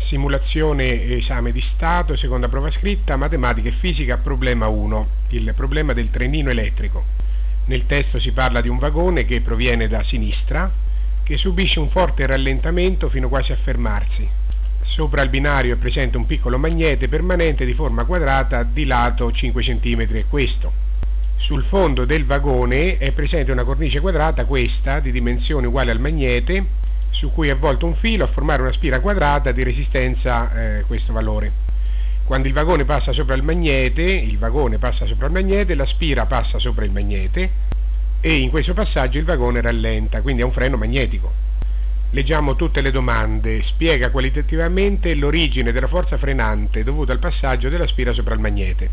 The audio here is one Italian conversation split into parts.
Simulazione esame di Stato, seconda prova scritta, matematica e fisica, problema 1, il problema del trenino elettrico. Nel testo si parla di un vagone che proviene da sinistra, che subisce un forte rallentamento fino quasi a fermarsi. Sopra il binario è presente un piccolo magnete permanente di forma quadrata di lato 5 cm e questo. Sul fondo del vagone è presente una cornice quadrata, questa, di dimensione uguale al magnete, su cui è avvolto un filo a formare una spira quadrata di resistenza eh, questo valore. Quando il vagone passa sopra il magnete, il vagone passa sopra il magnete, la spira passa sopra il magnete e in questo passaggio il vagone rallenta, quindi è un freno magnetico. Leggiamo tutte le domande. Spiega qualitativamente l'origine della forza frenante dovuta al passaggio della spira sopra il magnete.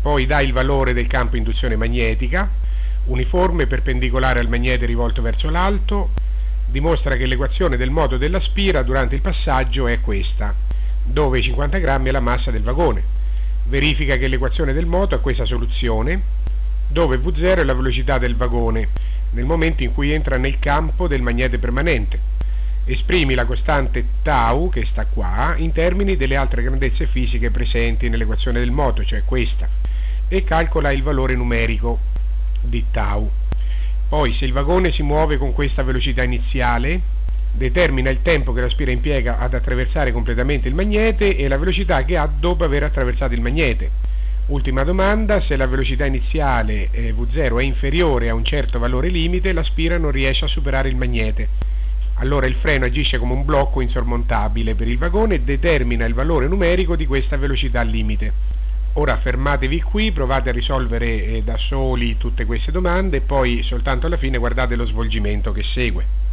Poi dà il valore del campo induzione magnetica, uniforme perpendicolare al magnete rivolto verso l'alto, dimostra che l'equazione del moto della spira durante il passaggio è questa, dove 50 grammi è la massa del vagone. Verifica che l'equazione del moto ha questa soluzione, dove V0 è la velocità del vagone, nel momento in cui entra nel campo del magnete permanente. Esprimi la costante tau, che sta qua, in termini delle altre grandezze fisiche presenti nell'equazione del moto, cioè questa, e calcola il valore numerico di tau. Poi se il vagone si muove con questa velocità iniziale, determina il tempo che la spira impiega ad attraversare completamente il magnete e la velocità che ha dopo aver attraversato il magnete. Ultima domanda, se la velocità iniziale eh, V0 è inferiore a un certo valore limite, la spira non riesce a superare il magnete. Allora il freno agisce come un blocco insormontabile per il vagone e determina il valore numerico di questa velocità limite. Ora fermatevi qui, provate a risolvere eh, da soli tutte queste domande e poi soltanto alla fine guardate lo svolgimento che segue.